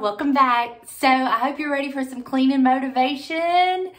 welcome back. So I hope you're ready for some cleaning motivation.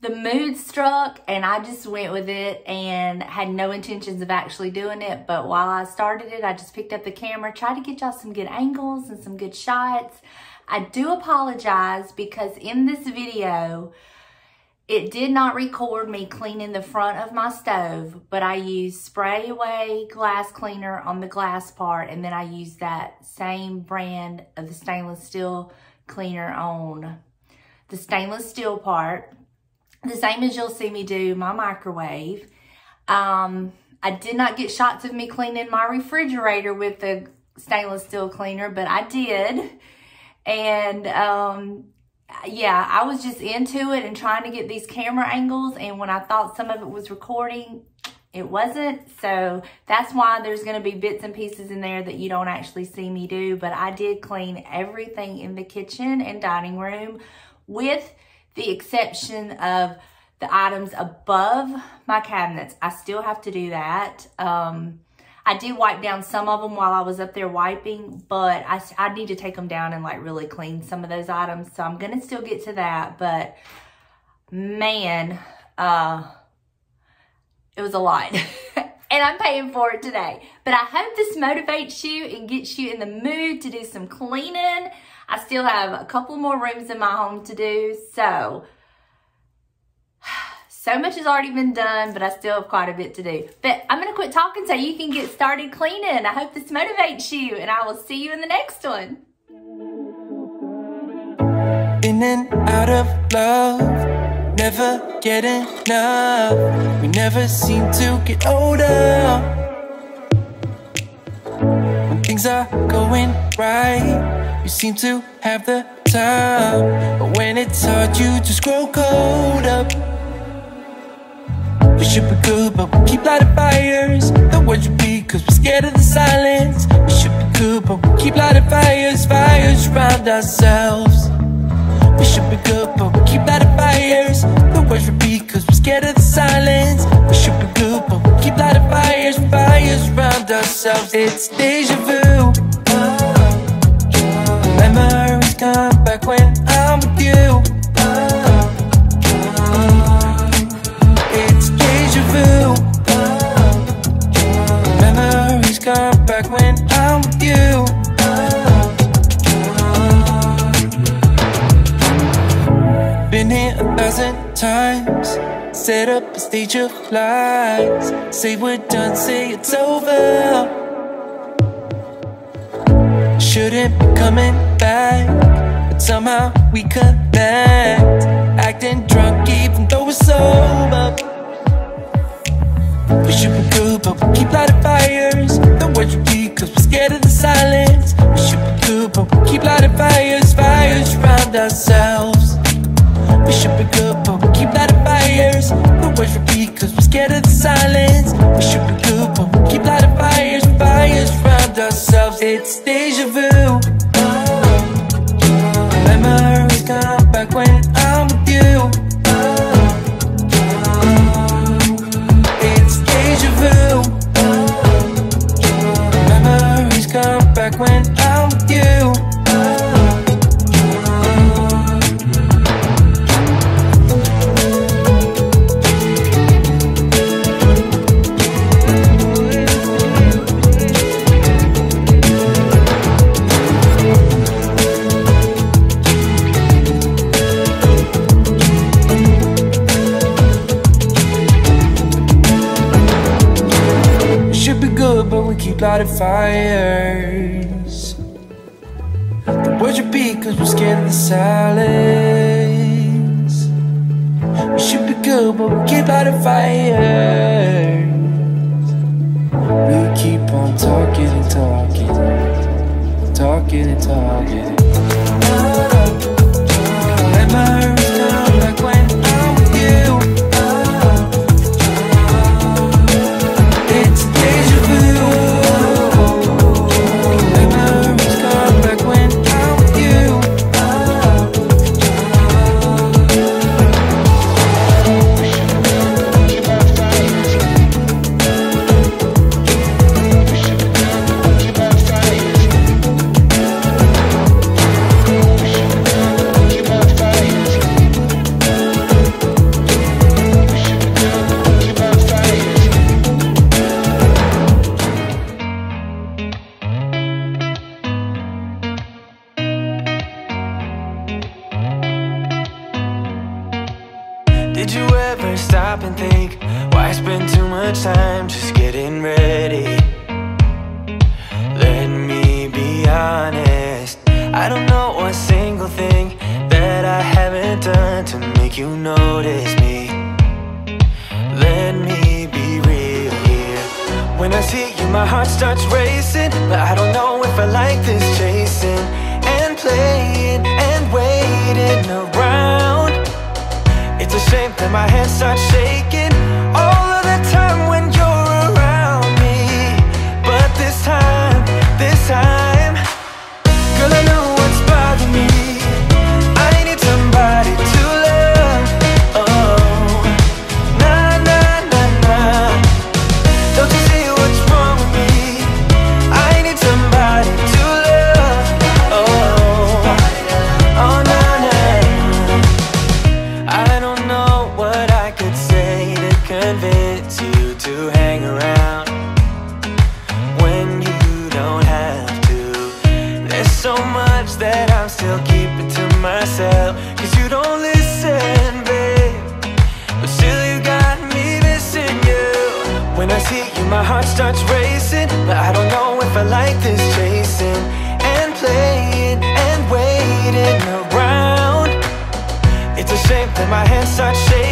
The mood struck and I just went with it and had no intentions of actually doing it. But while I started it, I just picked up the camera, tried to get y'all some good angles and some good shots. I do apologize because in this video, it did not record me cleaning the front of my stove, but I used Sprayway glass cleaner on the glass part, and then I used that same brand of the stainless steel cleaner on the stainless steel part, the same as you'll see me do my microwave. Um, I did not get shots of me cleaning my refrigerator with the stainless steel cleaner, but I did. And um, yeah, I was just into it and trying to get these camera angles. And when I thought some of it was recording, it wasn't. So that's why there's going to be bits and pieces in there that you don't actually see me do. But I did clean everything in the kitchen and dining room with the exception of the items above my cabinets. I still have to do that. Um, I did wipe down some of them while I was up there wiping, but I, I need to take them down and like really clean some of those items. So I'm going to still get to that, but man, uh, it was a lot. and I'm paying for it today. But I hope this motivates you and gets you in the mood to do some cleaning. I still have a couple more rooms in my home to do. So so much has already been done, but I still have quite a bit to do. But I'm going to quit talking so you can get started cleaning. I hope this motivates you, and I will see you in the next one. In and out of love, never get enough. We never seem to get older. When things are going right, you seem to have the time. But when it's hard, you just grow cold up. We should be good, but we keep lighting fires. The words repeat, cause we're scared of the silence. We should be good, but we keep lighting fires Fires around ourselves. We should be good, but we keep lighting fires. The words repeat, cause we're scared of the silence. We should be good, but we keep lighting fires Fires around ourselves. It's deja vu. Memories come back when come back when I'm with you. Been here a thousand times. Set up a stage of lies. Say we're done, say it's over. Shouldn't be coming back But somehow we connect. Acting drunk even though we're sober we should be good, but we keep lighting fires. The words repeat, cause we're scared of the silence. We should be good, but we keep lighting fires Fires around ourselves. We should be good, but we keep lighting fires. The words repeat, cause we're scared of the silence. We should be good, but we keep lighting fires Fires around ourselves. It's deja vu lighting fire words repeat cause we're scared of the silence. We should be good but we keep lighting fires. We keep on talking and talking Talking and talking see you, my heart starts racing But I don't know if I like this chasing And playing and waiting around. It's a shame that my hands start shaking. shape, my hands start shaking.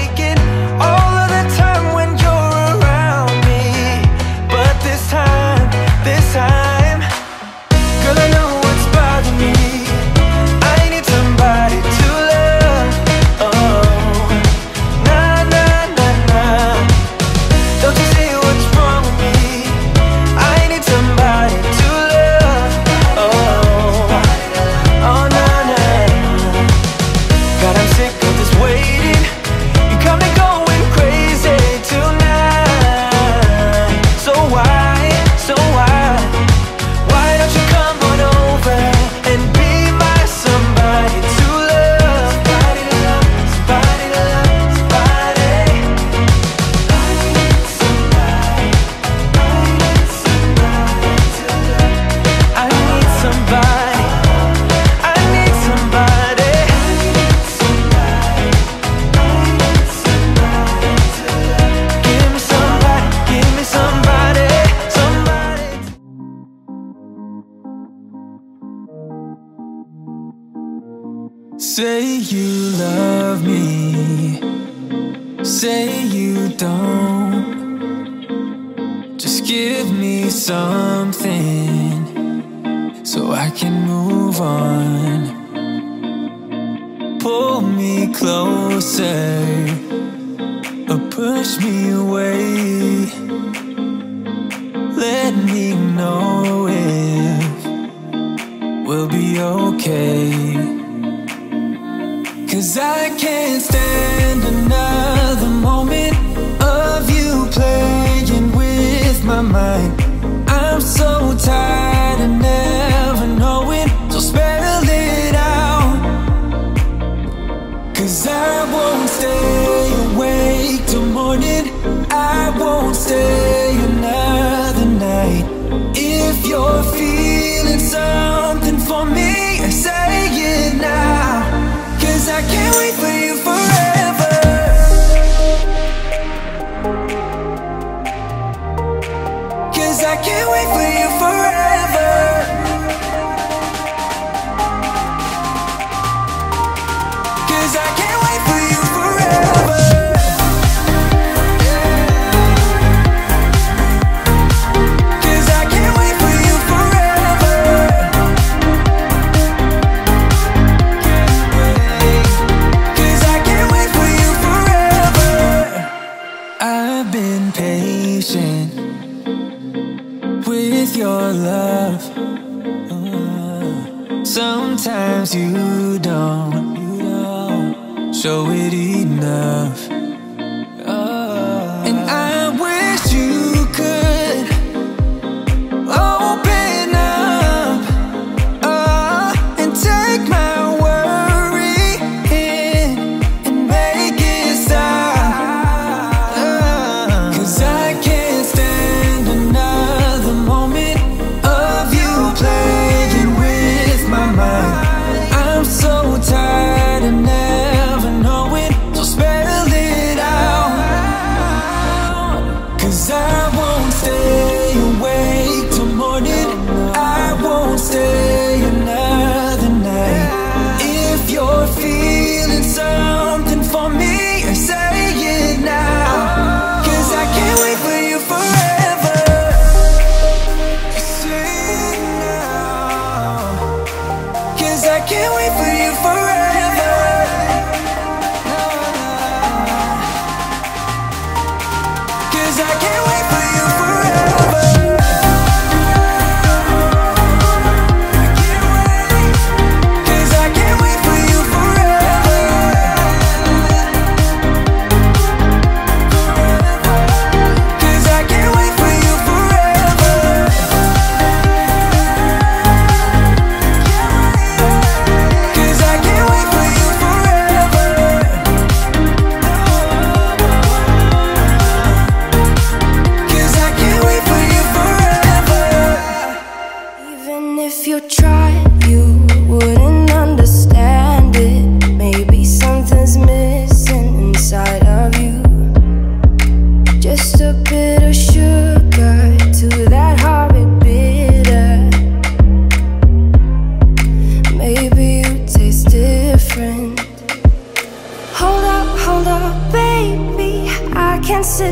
me. Say you don't. Just give me something so I can move on. Pull me closer or push me away. Let me know if we'll be okay. Cause I can't stand another moment of you playing with my mind. I'm so tired of never knowing, so spell it out. Cause I won't stay awake till morning, I won't stay. patient with your love. Sometimes you don't show it enough. I can't wait for you forever.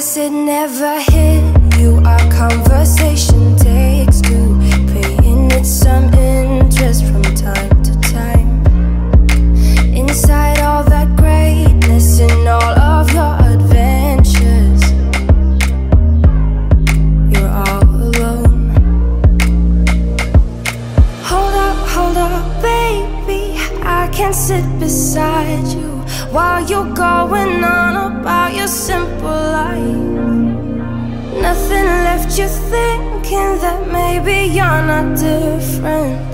Guess it never hit you. Our conversation takes two, paying it some interest from time to time. Inside all that greatness and all of your adventures, you're all alone. Hold up, hold up, baby. I can sit beside you while you're going on about your simple life. Nothing left you thinking that maybe you're not different.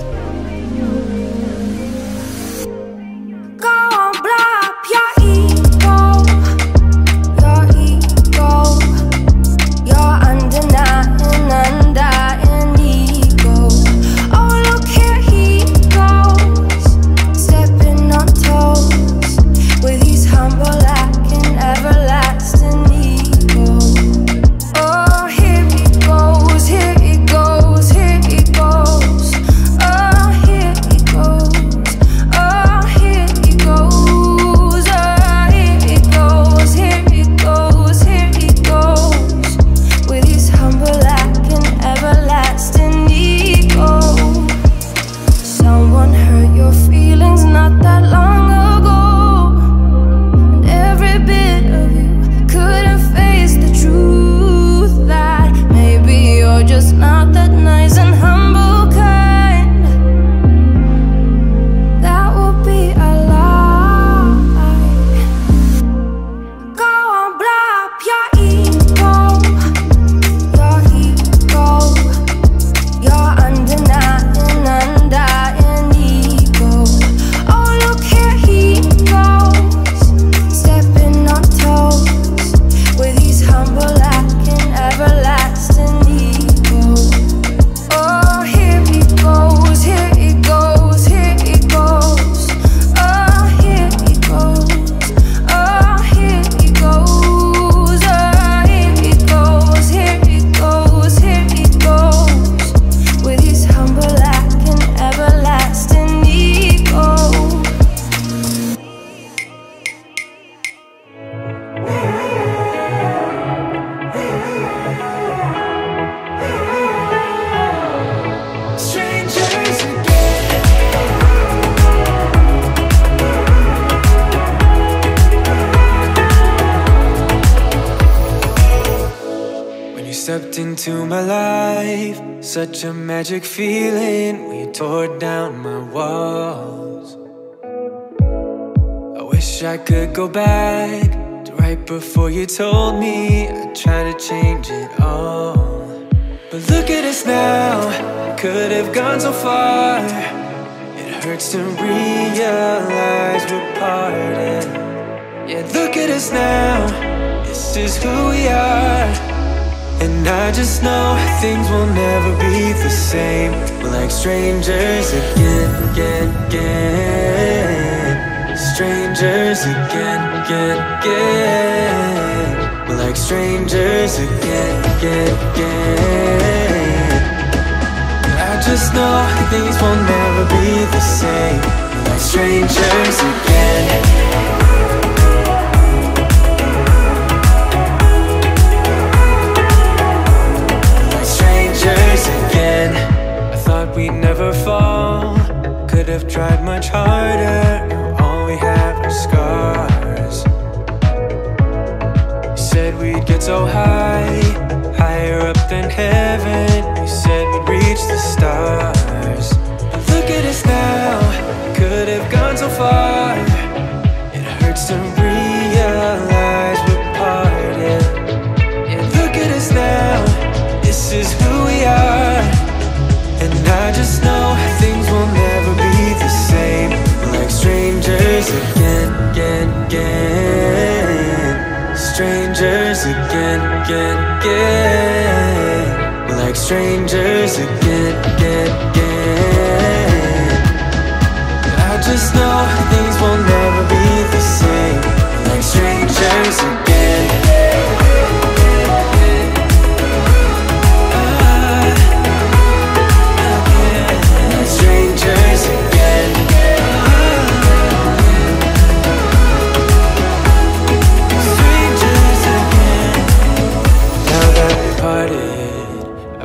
You stepped into my life, such a magic feeling you tore down my walls. I wish I could go back to right before you told me I'd try to change it all. But look at us now, could have gone so far. It hurts to realize we're parted. Yeah, look at us now, this is who we are. And I just know things will never be the same. We're like strangers again, again, again. Strangers again, again, again. We're like strangers again, again, again. I just know things will never be the same. We're like strangers again. Have tried much harder. strangers again, again, again. Like strangers again, again, again.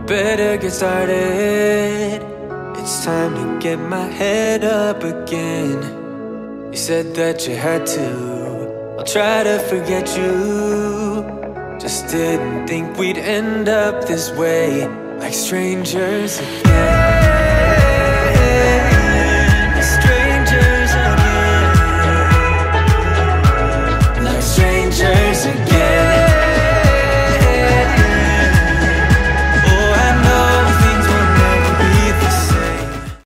Better get started. It's time to get my head up again. You said that you had to. I'll try to forget you. Just didn't think we'd end up this way, like strangers again.